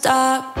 stop.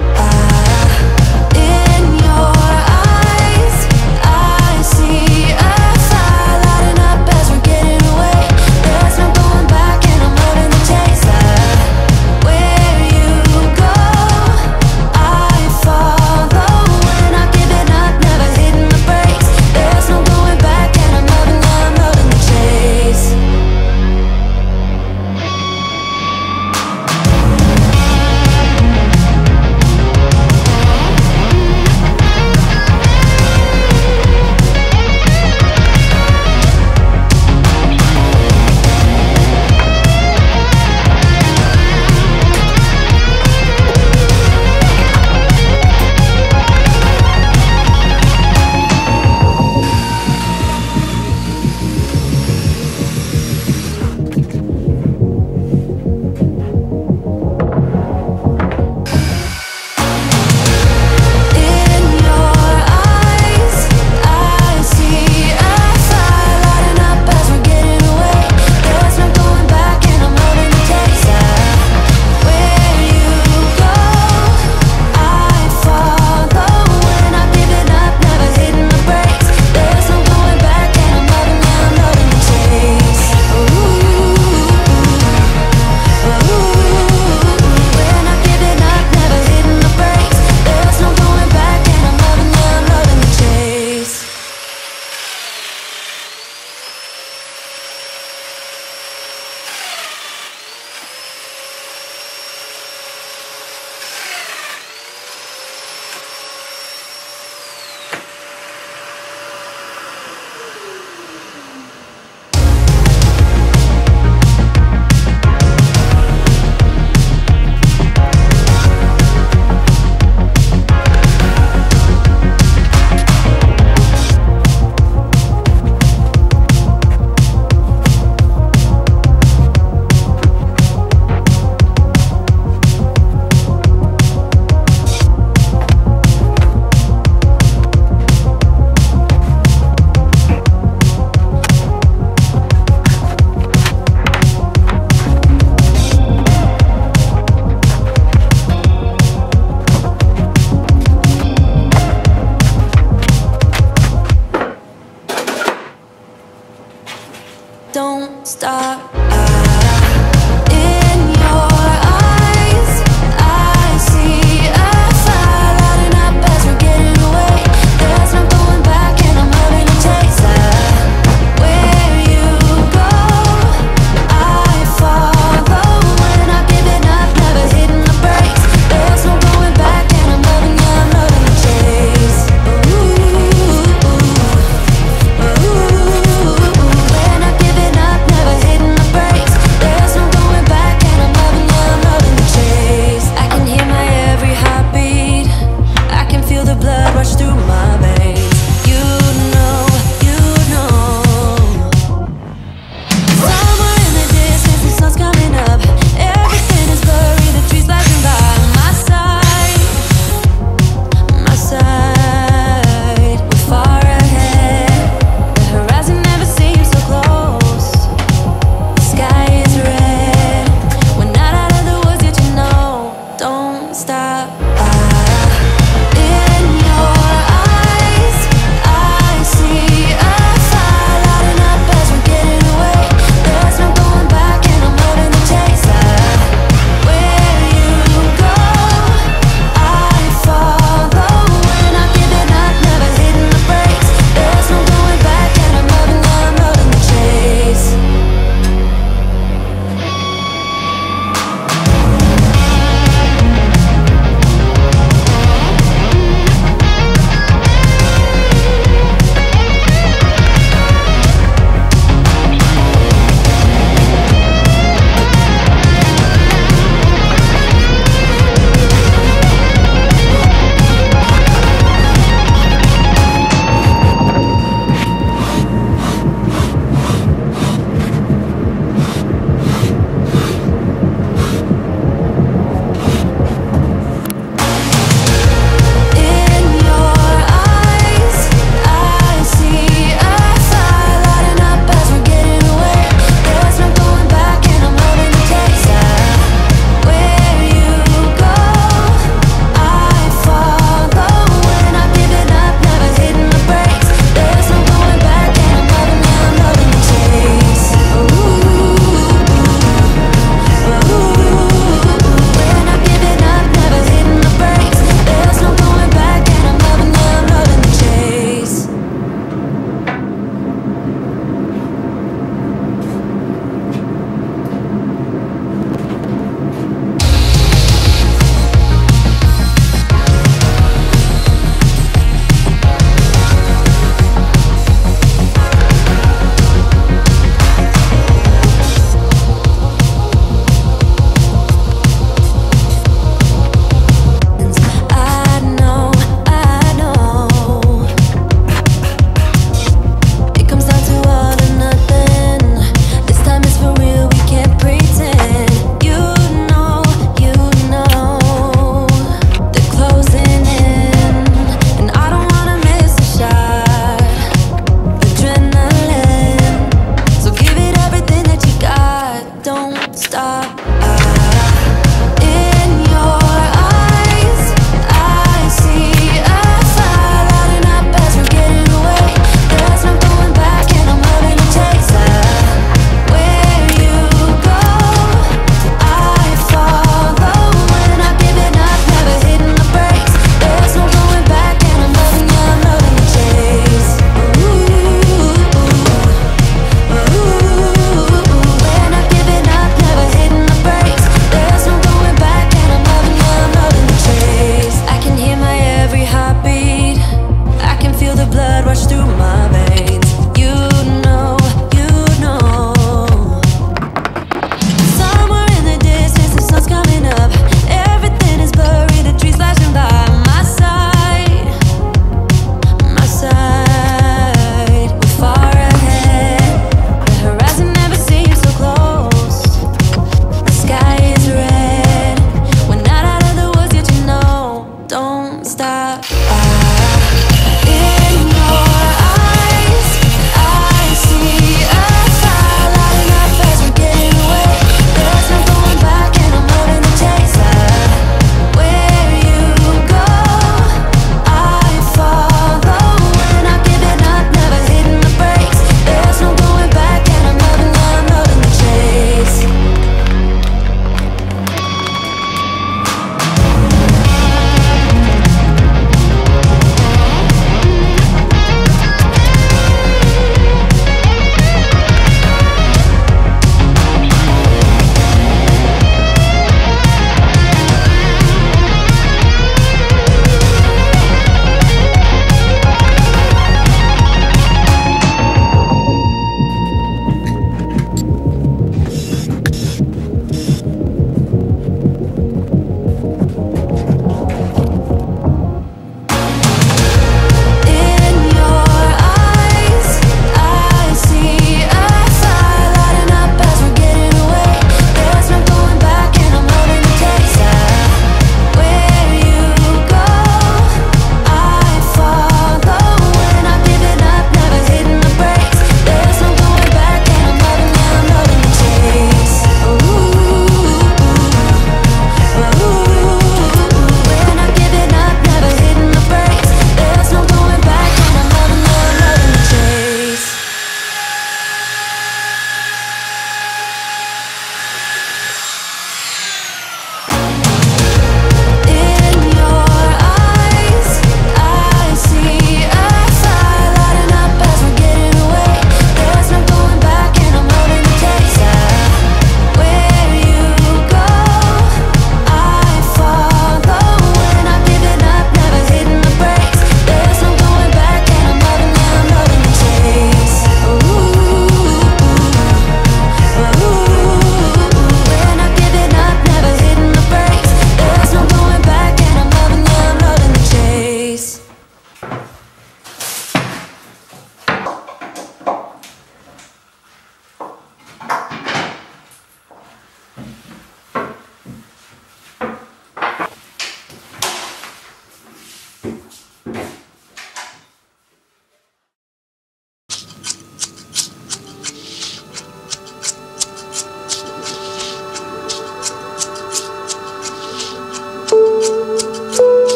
Know.